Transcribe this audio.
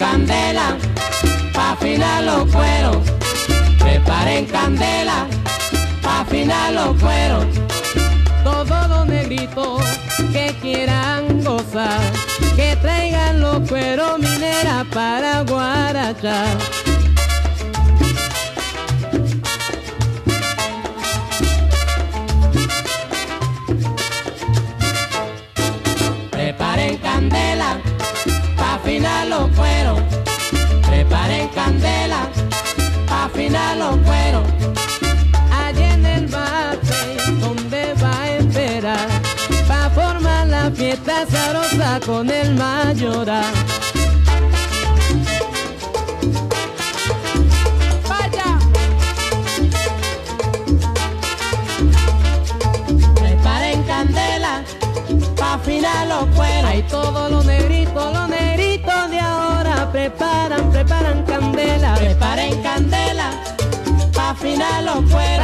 candela, pa' afinar los cueros. Preparen candela, pa' afinar los cueros. Todos los negritos que quieran gozar, que traigan los cueros minera para guarachar fiesta sabrosa con el mayoral. ¡Vaya! Preparen candela, pa' afinar los cueros. Hay todos los negritos, los negritos de ahora preparan, preparan candela. Preparen candela, pa' afinar los cueros.